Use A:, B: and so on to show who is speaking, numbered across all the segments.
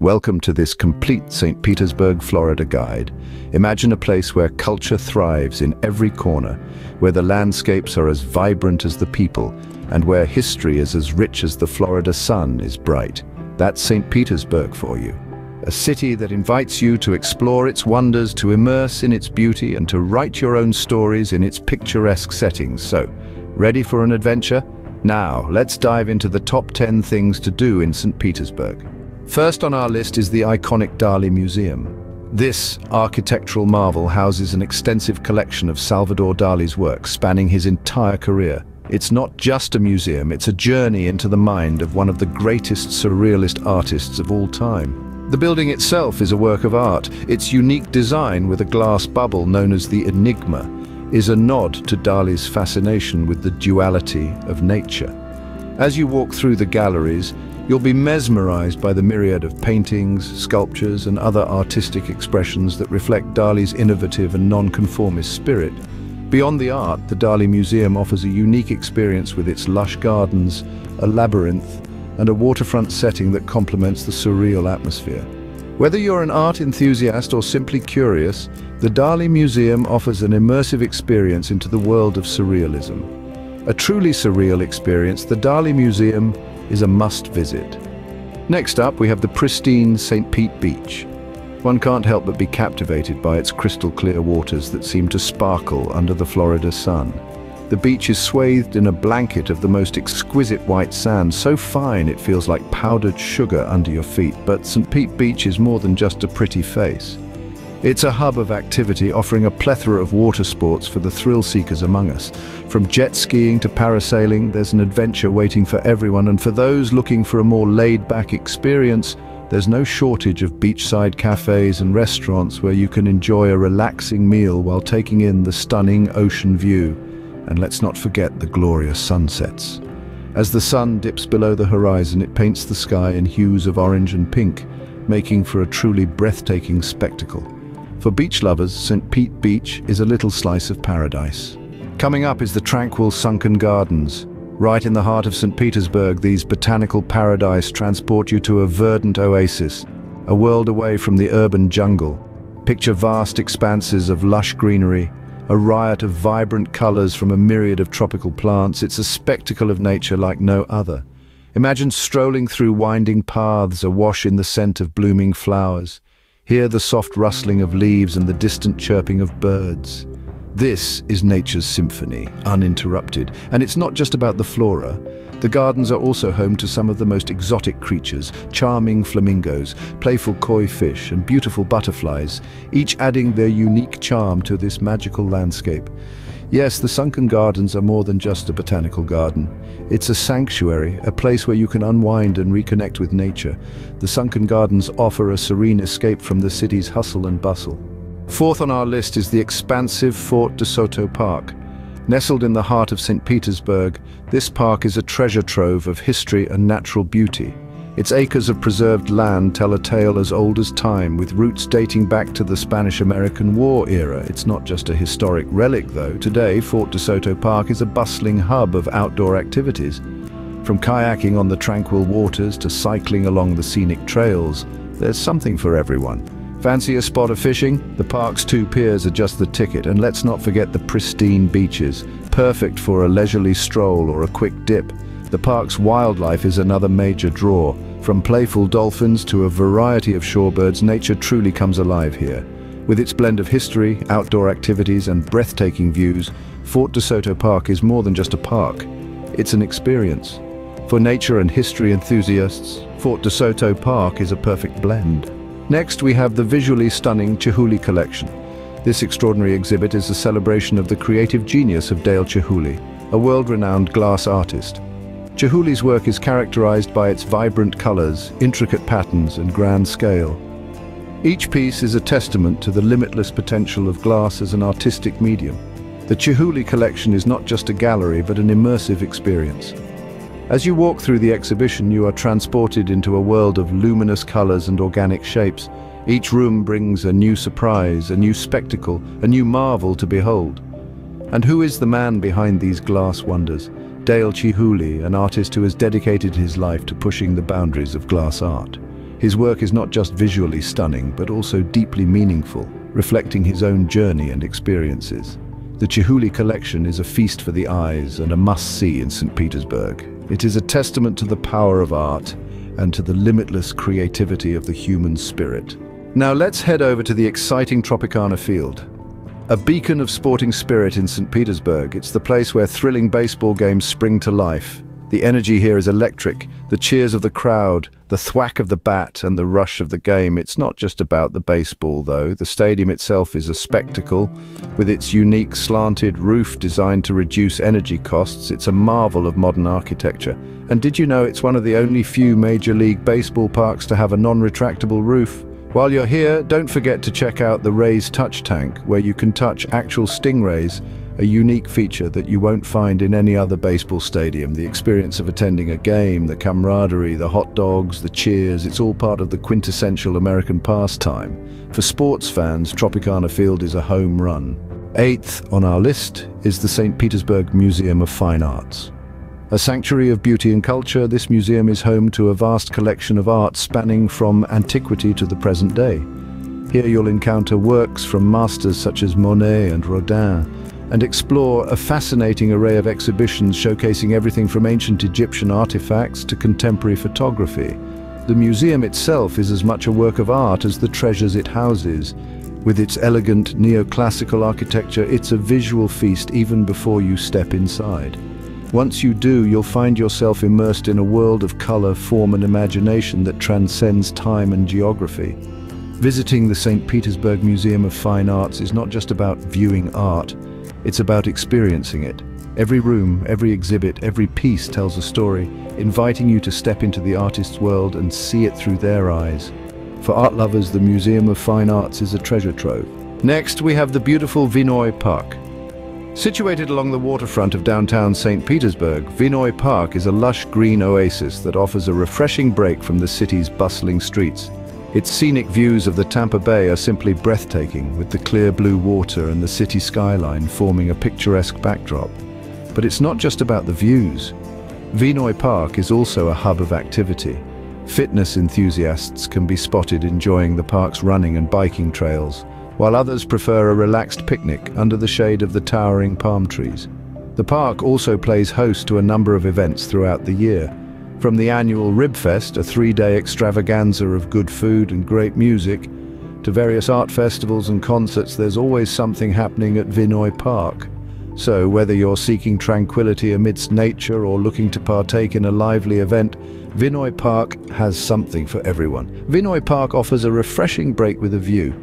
A: Welcome to this complete St. Petersburg, Florida guide. Imagine a place where culture thrives in every corner, where the landscapes are as vibrant as the people, and where history is as rich as the Florida sun is bright. That's St. Petersburg for you. A city that invites you to explore its wonders, to immerse in its beauty, and to write your own stories in its picturesque settings. So, ready for an adventure? Now, let's dive into the top 10 things to do in St. Petersburg. First on our list is the iconic Dali Museum. This architectural marvel houses an extensive collection of Salvador Dali's works spanning his entire career. It's not just a museum, it's a journey into the mind of one of the greatest surrealist artists of all time. The building itself is a work of art. Its unique design with a glass bubble known as the Enigma is a nod to Dali's fascination with the duality of nature. As you walk through the galleries, You'll be mesmerized by the myriad of paintings, sculptures and other artistic expressions that reflect Dali's innovative and non-conformist spirit. Beyond the art, the Dali Museum offers a unique experience with its lush gardens, a labyrinth, and a waterfront setting that complements the surreal atmosphere. Whether you're an art enthusiast or simply curious, the Dali Museum offers an immersive experience into the world of surrealism. A truly surreal experience, the Dali Museum is a must visit. Next up, we have the pristine St. Pete Beach. One can't help but be captivated by its crystal clear waters that seem to sparkle under the Florida sun. The beach is swathed in a blanket of the most exquisite white sand, so fine it feels like powdered sugar under your feet. But St. Pete Beach is more than just a pretty face. It's a hub of activity offering a plethora of water sports for the thrill seekers among us. From jet skiing to parasailing, there's an adventure waiting for everyone and for those looking for a more laid-back experience, there's no shortage of beachside cafes and restaurants where you can enjoy a relaxing meal while taking in the stunning ocean view. And let's not forget the glorious sunsets. As the sun dips below the horizon, it paints the sky in hues of orange and pink, making for a truly breathtaking spectacle. For beach lovers, St. Pete Beach is a little slice of paradise. Coming up is the tranquil sunken gardens. Right in the heart of St. Petersburg, these botanical paradise transport you to a verdant oasis, a world away from the urban jungle. Picture vast expanses of lush greenery, a riot of vibrant colors from a myriad of tropical plants. It's a spectacle of nature like no other. Imagine strolling through winding paths awash in the scent of blooming flowers. Hear the soft rustling of leaves and the distant chirping of birds. This is nature's symphony, uninterrupted. And it's not just about the flora. The gardens are also home to some of the most exotic creatures, charming flamingos, playful koi fish and beautiful butterflies, each adding their unique charm to this magical landscape. Yes, the Sunken Gardens are more than just a botanical garden. It's a sanctuary, a place where you can unwind and reconnect with nature. The Sunken Gardens offer a serene escape from the city's hustle and bustle. Fourth on our list is the expansive Fort de Soto Park. Nestled in the heart of St. Petersburg, this park is a treasure trove of history and natural beauty. Its acres of preserved land tell a tale as old as time, with roots dating back to the Spanish-American War era. It's not just a historic relic, though. Today, Fort de Soto Park is a bustling hub of outdoor activities. From kayaking on the tranquil waters to cycling along the scenic trails, there's something for everyone. Fancy a spot of fishing? The park's two piers are just the ticket, and let's not forget the pristine beaches, perfect for a leisurely stroll or a quick dip. The park's wildlife is another major draw, from playful dolphins to a variety of shorebirds, nature truly comes alive here. With its blend of history, outdoor activities and breathtaking views, Fort de Soto Park is more than just a park. It's an experience. For nature and history enthusiasts, Fort de Soto Park is a perfect blend. Next, we have the visually stunning Chihuly collection. This extraordinary exhibit is a celebration of the creative genius of Dale Chihuly, a world-renowned glass artist. Chihuly's work is characterized by its vibrant colors, intricate patterns and grand scale. Each piece is a testament to the limitless potential of glass as an artistic medium. The Chihuly collection is not just a gallery but an immersive experience. As you walk through the exhibition, you are transported into a world of luminous colors and organic shapes. Each room brings a new surprise, a new spectacle, a new marvel to behold. And who is the man behind these glass wonders? Dale Chihuly, an artist who has dedicated his life to pushing the boundaries of glass art. His work is not just visually stunning, but also deeply meaningful, reflecting his own journey and experiences. The Chihuly collection is a feast for the eyes and a must-see in St. Petersburg. It is a testament to the power of art and to the limitless creativity of the human spirit. Now let's head over to the exciting Tropicana Field. A beacon of sporting spirit in St. Petersburg, it's the place where thrilling baseball games spring to life. The energy here is electric, the cheers of the crowd, the thwack of the bat and the rush of the game. It's not just about the baseball though. The stadium itself is a spectacle. With its unique slanted roof designed to reduce energy costs, it's a marvel of modern architecture. And did you know it's one of the only few Major League Baseball parks to have a non-retractable roof? While you're here, don't forget to check out the Rays Touch Tank, where you can touch actual stingrays, a unique feature that you won't find in any other baseball stadium. The experience of attending a game, the camaraderie, the hot dogs, the cheers, it's all part of the quintessential American pastime. For sports fans, Tropicana Field is a home run. Eighth on our list is the St. Petersburg Museum of Fine Arts. A sanctuary of beauty and culture, this museum is home to a vast collection of art spanning from antiquity to the present day. Here you'll encounter works from masters such as Monet and Rodin, and explore a fascinating array of exhibitions showcasing everything from ancient Egyptian artifacts to contemporary photography. The museum itself is as much a work of art as the treasures it houses. With its elegant neoclassical architecture, it's a visual feast even before you step inside. Once you do, you'll find yourself immersed in a world of color, form and imagination that transcends time and geography. Visiting the St. Petersburg Museum of Fine Arts is not just about viewing art, it's about experiencing it. Every room, every exhibit, every piece tells a story, inviting you to step into the artist's world and see it through their eyes. For art lovers, the Museum of Fine Arts is a treasure trove. Next, we have the beautiful Vinoy Park, Situated along the waterfront of downtown St. Petersburg, Vinoy Park is a lush green oasis that offers a refreshing break from the city's bustling streets. Its scenic views of the Tampa Bay are simply breathtaking, with the clear blue water and the city skyline forming a picturesque backdrop. But it's not just about the views. Vinoy Park is also a hub of activity. Fitness enthusiasts can be spotted enjoying the park's running and biking trails, while others prefer a relaxed picnic under the shade of the towering palm trees. The park also plays host to a number of events throughout the year. From the annual Ribfest, a three-day extravaganza of good food and great music, to various art festivals and concerts, there's always something happening at Vinoy Park. So whether you're seeking tranquility amidst nature or looking to partake in a lively event, Vinoy Park has something for everyone. Vinoy Park offers a refreshing break with a view,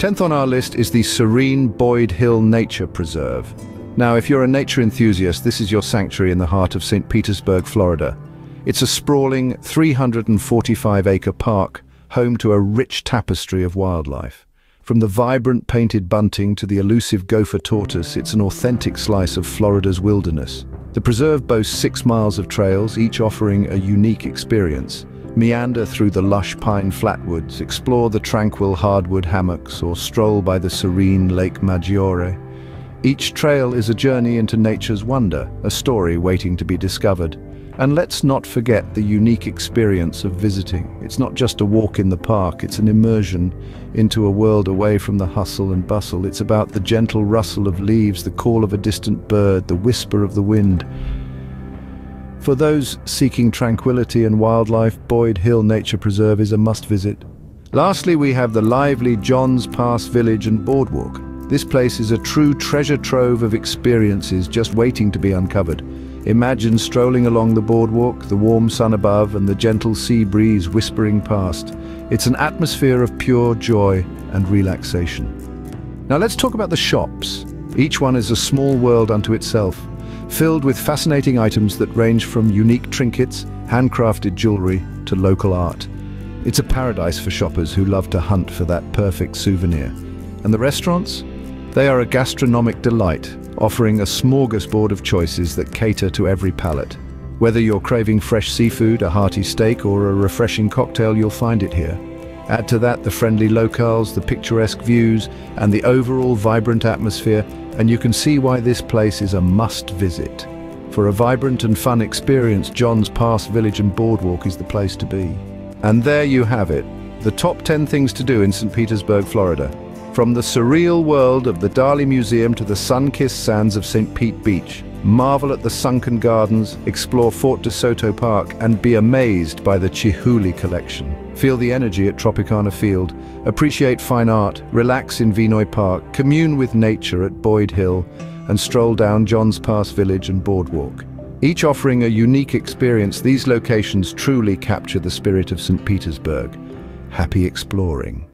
A: Tenth on our list is the serene Boyd Hill Nature Preserve. Now, if you're a nature enthusiast, this is your sanctuary in the heart of St. Petersburg, Florida. It's a sprawling 345-acre park, home to a rich tapestry of wildlife. From the vibrant painted bunting to the elusive gopher tortoise, it's an authentic slice of Florida's wilderness. The preserve boasts six miles of trails, each offering a unique experience. Meander through the lush pine flatwoods, explore the tranquil hardwood hammocks, or stroll by the serene Lake Maggiore. Each trail is a journey into nature's wonder, a story waiting to be discovered. And let's not forget the unique experience of visiting. It's not just a walk in the park, it's an immersion into a world away from the hustle and bustle. It's about the gentle rustle of leaves, the call of a distant bird, the whisper of the wind, for those seeking tranquility and wildlife, Boyd Hill Nature Preserve is a must-visit. Lastly, we have the lively Johns Pass Village and Boardwalk. This place is a true treasure trove of experiences just waiting to be uncovered. Imagine strolling along the boardwalk, the warm sun above and the gentle sea breeze whispering past. It's an atmosphere of pure joy and relaxation. Now let's talk about the shops. Each one is a small world unto itself filled with fascinating items that range from unique trinkets, handcrafted jewelry, to local art. It's a paradise for shoppers who love to hunt for that perfect souvenir. And the restaurants? They are a gastronomic delight, offering a smorgasbord of choices that cater to every palate. Whether you're craving fresh seafood, a hearty steak, or a refreshing cocktail, you'll find it here. Add to that the friendly locales, the picturesque views, and the overall vibrant atmosphere, and you can see why this place is a must visit. For a vibrant and fun experience, John's Pass Village and Boardwalk is the place to be. And there you have it, the top 10 things to do in St. Petersburg, Florida. From the surreal world of the Dali Museum to the sun-kissed sands of St. Pete Beach, marvel at the sunken gardens, explore Fort de Soto Park and be amazed by the Chihuly collection. Feel the energy at Tropicana Field, appreciate fine art, relax in Vinoy Park, commune with nature at Boyd Hill and stroll down Johns Pass Village and Boardwalk. Each offering a unique experience, these locations truly capture the spirit of St. Petersburg. Happy exploring.